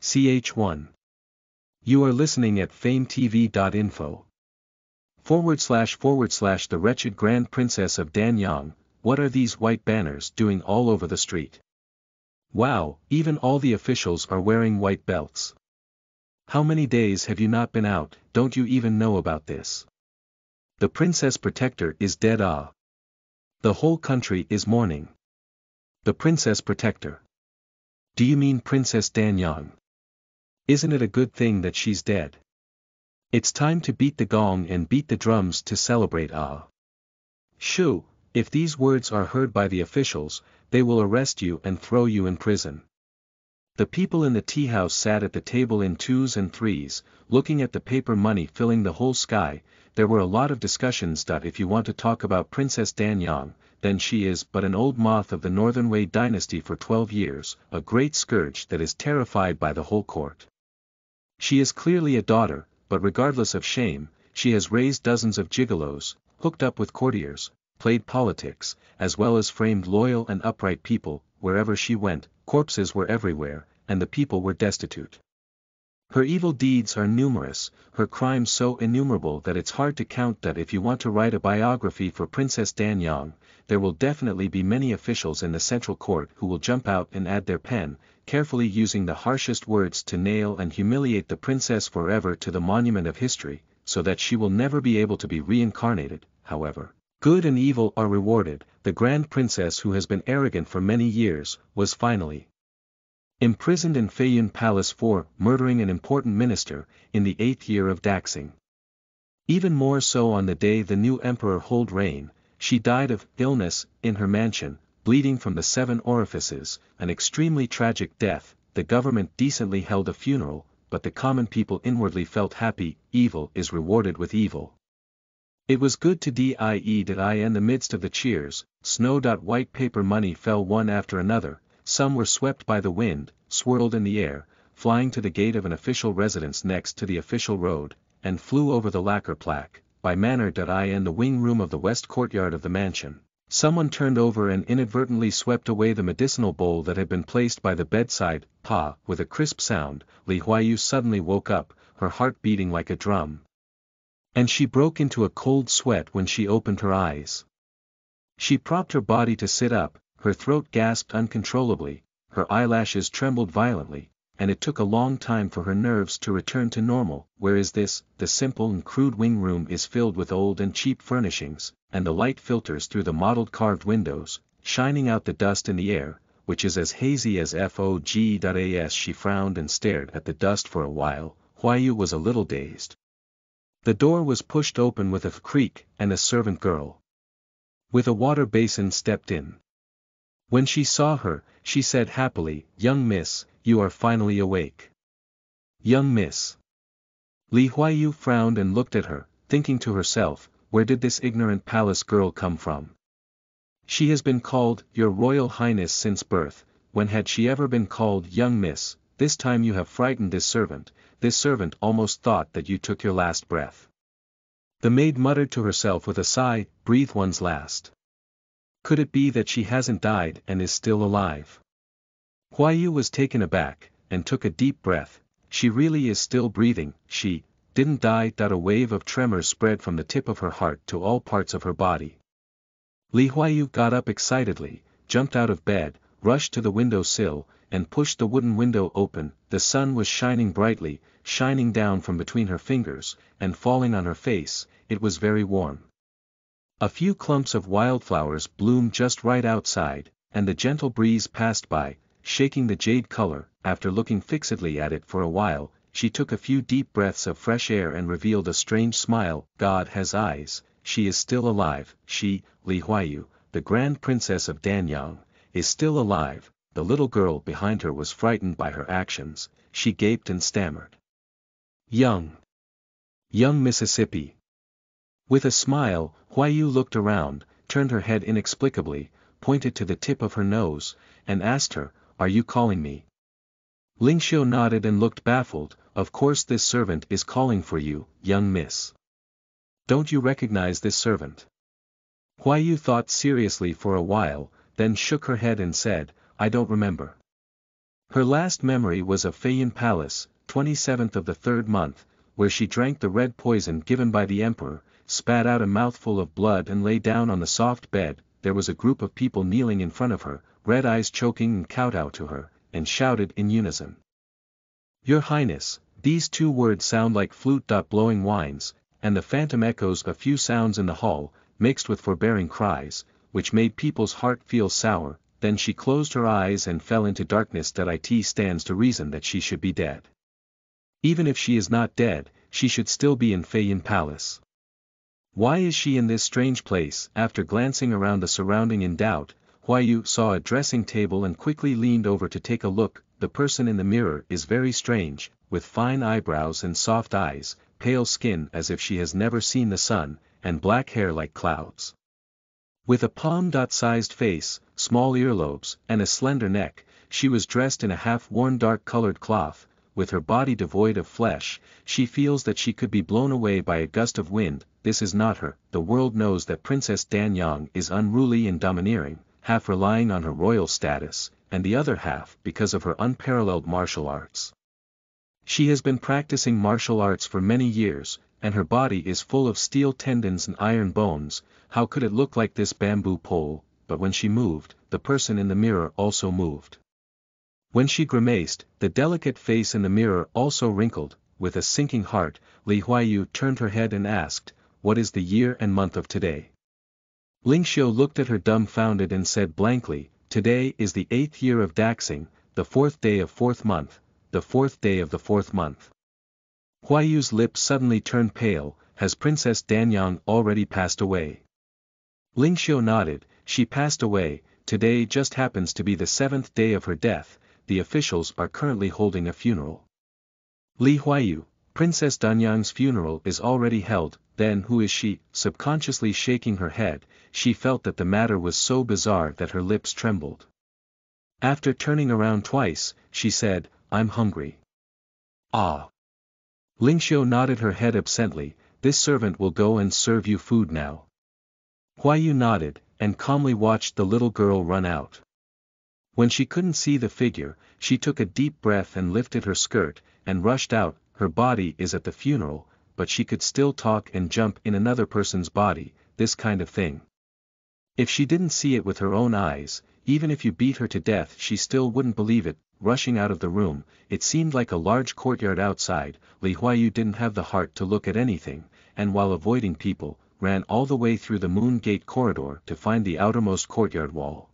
CH1. You are listening at fametv.info. Forward slash forward slash the wretched Grand Princess of Danyang, what are these white banners doing all over the street? Wow, even all the officials are wearing white belts. How many days have you not been out, don't you even know about this? The princess protector is dead ah. The whole country is mourning. The princess protector. Do you mean Princess Danyang? Isn't it a good thing that she's dead? It's time to beat the gong and beat the drums to celebrate ah. Shoo, if these words are heard by the officials, they will arrest you and throw you in prison. The people in the tea house sat at the table in twos and threes, looking at the paper money filling the whole sky, there were a lot of discussions. If you want to talk about Princess Danyang, then she is but an old moth of the Northern Wei dynasty for 12 years, a great scourge that is terrified by the whole court. She is clearly a daughter, but regardless of shame, she has raised dozens of gigolos, hooked up with courtiers, played politics, as well as framed loyal and upright people, wherever she went, corpses were everywhere, and the people were destitute. Her evil deeds are numerous, her crimes so innumerable that it's hard to count that if you want to write a biography for Princess Danyang, there will definitely be many officials in the central court who will jump out and add their pen, carefully using the harshest words to nail and humiliate the princess forever to the monument of history, so that she will never be able to be reincarnated, however. Good and evil are rewarded, the grand princess who has been arrogant for many years, was finally imprisoned in Feiyun Palace for murdering an important minister, in the eighth year of Daxing. Even more so on the day the new emperor hold reign, she died of illness, in her mansion, bleeding from the seven orifices, an extremely tragic death, the government decently held a funeral, but the common people inwardly felt happy, evil is rewarded with evil. It was good to die that I in the midst of the cheers, snow. White paper money fell one after another, some were swept by the wind, swirled in the air, flying to the gate of an official residence next to the official road, and flew over the lacquer plaque, by manner. that I in the wing room of the west courtyard of the mansion. Someone turned over and inadvertently swept away the medicinal bowl that had been placed by the bedside, pa, with a crisp sound, Li Huaiyu suddenly woke up, her heart beating like a drum, and she broke into a cold sweat when she opened her eyes. She propped her body to sit up, her throat gasped uncontrollably, her eyelashes trembled violently, and it took a long time for her nerves to return to normal, whereas this, the simple and crude wing room is filled with old and cheap furnishings, and the light filters through the mottled carved windows, shining out the dust in the air, which is as hazy as fog.as she frowned and stared at the dust for a while, Huaiyu was a little dazed. The door was pushed open with a creak, and a servant girl. With a water basin stepped in. When she saw her, she said happily, Young miss, you are finally awake. Young miss. Li Huaiyu frowned and looked at her, thinking to herself, where did this ignorant palace girl come from? She has been called, Your Royal Highness since birth, when had she ever been called Young Miss, this time you have frightened this servant, this servant almost thought that you took your last breath. The maid muttered to herself with a sigh, breathe one's last. Could it be that she hasn't died and is still alive? Huaiyu was taken aback, and took a deep breath, she really is still breathing, she, didn't die. A wave of tremors spread from the tip of her heart to all parts of her body. Li Huaiyu got up excitedly, jumped out of bed, rushed to the window sill, and pushed the wooden window open, the sun was shining brightly, shining down from between her fingers, and falling on her face, it was very warm. A few clumps of wildflowers bloomed just right outside, and the gentle breeze passed by, shaking the jade color, after looking fixedly at it for a while, she took a few deep breaths of fresh air and revealed a strange smile, God has eyes, she is still alive, she, Li Huaiyu, the grand princess of Danyang, is still alive, the little girl behind her was frightened by her actions, she gaped and stammered. Young. Young Mississippi. With a smile, Huaiyu looked around, turned her head inexplicably, pointed to the tip of her nose, and asked her, Are you calling me? Ling Xiu nodded and looked baffled, of course this servant is calling for you, young miss. Don't you recognize this servant? Huaiyu thought seriously for a while, then shook her head and said, I don't remember. Her last memory was of Feiyun Palace, 27th of the third month, where she drank the red poison given by the emperor, spat out a mouthful of blood and lay down on the soft bed, there was a group of people kneeling in front of her, red eyes choking and kowtow to her, and shouted in unison. Your Highness, these two words sound like flute blowing wines, and the phantom echoes a few sounds in the hall, mixed with forbearing cries, which made people's heart feel sour, then she closed her eyes and fell into darkness that it stands to reason that she should be dead. Even if she is not dead, she should still be in Feiyun Palace. Why is she in this strange place? After glancing around the surrounding in doubt, Huaiyu saw a dressing table and quickly leaned over to take a look, the person in the mirror is very strange, with fine eyebrows and soft eyes, pale skin as if she has never seen the sun, and black hair like clouds. With a palm-sized face, small earlobes, and a slender neck, she was dressed in a half-worn dark-colored cloth, with her body devoid of flesh, she feels that she could be blown away by a gust of wind, this is not her, the world knows that Princess Danyang is unruly and domineering, half relying on her royal status, and the other half because of her unparalleled martial arts. She has been practicing martial arts for many years, and her body is full of steel tendons and iron bones, how could it look like this bamboo pole, but when she moved, the person in the mirror also moved. When she grimaced, the delicate face in the mirror also wrinkled, with a sinking heart, Li Huaiyu turned her head and asked, what is the year and month of today? Ling Xiu looked at her dumbfounded and said blankly, today is the eighth year of Daxing, the fourth day of fourth month, the fourth day of the fourth month. Huaiyu's lips suddenly turned pale, has Princess Danyang already passed away? Ling Xiu nodded, she passed away, today just happens to be the seventh day of her death, the officials are currently holding a funeral. Li Huaiyu, Princess Danyang's funeral is already held, then who is she, subconsciously shaking her head, she felt that the matter was so bizarre that her lips trembled. After turning around twice, she said, I'm hungry. Ah. Ling Xiu nodded her head absently, this servant will go and serve you food now. Huaiyu nodded, and calmly watched the little girl run out. When she couldn't see the figure, she took a deep breath and lifted her skirt, and rushed out, her body is at the funeral, but she could still talk and jump in another person's body, this kind of thing. If she didn't see it with her own eyes, even if you beat her to death she still wouldn't believe it, rushing out of the room, it seemed like a large courtyard outside, Li Huaiyu didn't have the heart to look at anything, and while avoiding people, ran all the way through the moon gate corridor to find the outermost courtyard wall.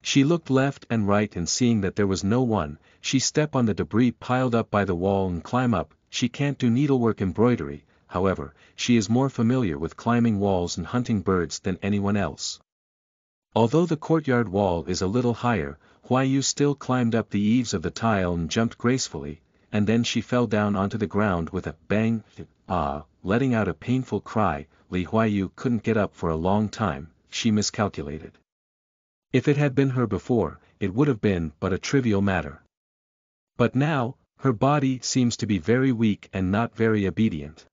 She looked left and right and seeing that there was no one, she step on the debris piled up by the wall and climb up, she can't do needlework embroidery, however, she is more familiar with climbing walls and hunting birds than anyone else. Although the courtyard wall is a little higher, Huaiyu still climbed up the eaves of the tile and jumped gracefully, and then she fell down onto the ground with a bang, ah, letting out a painful cry, Li Huaiyu couldn't get up for a long time, she miscalculated. If it had been her before, it would have been but a trivial matter. But now, her body seems to be very weak and not very obedient.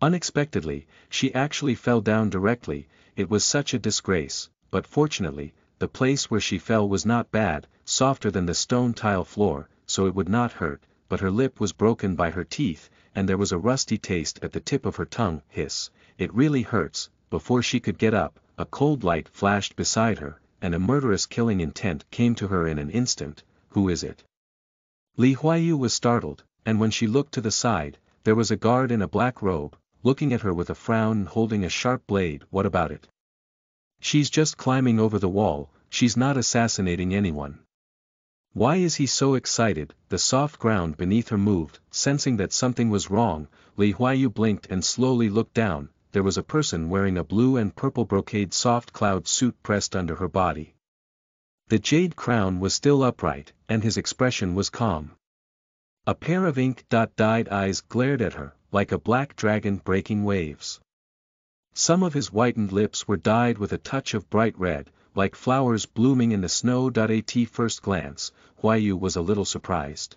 Unexpectedly, she actually fell down directly, it was such a disgrace, but fortunately, the place where she fell was not bad, softer than the stone tile floor, so it would not hurt, but her lip was broken by her teeth, and there was a rusty taste at the tip of her tongue, hiss, it really hurts, before she could get up, a cold light flashed beside her, and a murderous killing intent came to her in an instant, who is it? Li Huaiyu was startled, and when she looked to the side, there was a guard in a black robe, looking at her with a frown and holding a sharp blade, what about it? She's just climbing over the wall, she's not assassinating anyone. Why is he so excited, the soft ground beneath her moved, sensing that something was wrong, Li Huaiyu blinked and slowly looked down, there was a person wearing a blue and purple brocade soft cloud suit pressed under her body. The jade crown was still upright, and his expression was calm. A pair of ink dot dyed eyes glared at her, like a black dragon breaking waves. Some of his whitened lips were dyed with a touch of bright red, like flowers blooming in the snow. At first glance, Huaiyu was a little surprised.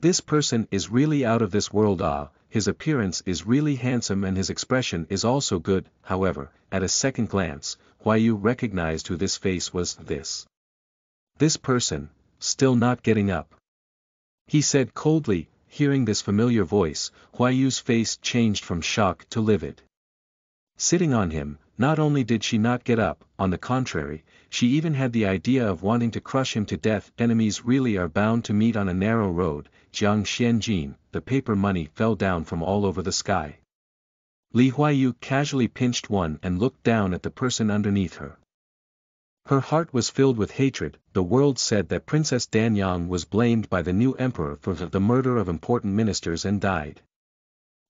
This person is really out of this world ah, his appearance is really handsome and his expression is also good, however, at a second glance, Huaiyu recognized who this face was this. This person, still not getting up. He said coldly, hearing this familiar voice, Huai Yu's face changed from shock to livid. Sitting on him, not only did she not get up, on the contrary, she even had the idea of wanting to crush him to death. Enemies really are bound to meet on a narrow road, Jiang Xuanjin, the paper money fell down from all over the sky. Li Huaiyu casually pinched one and looked down at the person underneath her. Her heart was filled with hatred, the world said that Princess Danyang was blamed by the new emperor for the murder of important ministers and died.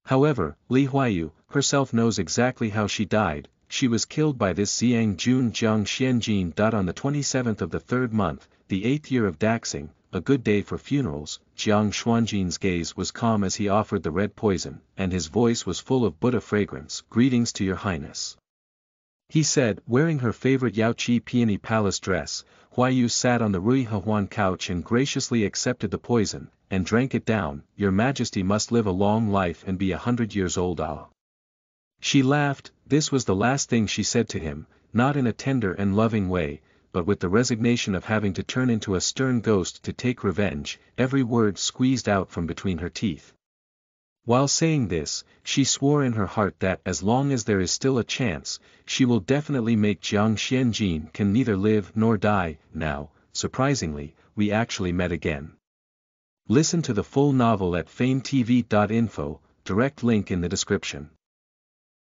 However, Li Huaiyu, herself knows exactly how she died, she was killed by this Xiang Jun Jiang Xuanjin. On the 27th of the third month, the eighth year of Daxing, a good day for funerals, Jiang Xuanjin's gaze was calm as he offered the red poison, and his voice was full of Buddha fragrance. Greetings to your highness. He said, wearing her favorite Yaoqi peony palace dress, Huai Yu sat on the Rui Huan couch and graciously accepted the poison, and drank it down, Your Majesty must live a long life and be a hundred years old ah. She laughed, this was the last thing she said to him, not in a tender and loving way, but with the resignation of having to turn into a stern ghost to take revenge, every word squeezed out from between her teeth. While saying this, she swore in her heart that as long as there is still a chance, she will definitely make Jiang Xuanjin can neither live nor die, now, surprisingly, we actually met again. Listen to the full novel at fametv.info, direct link in the description.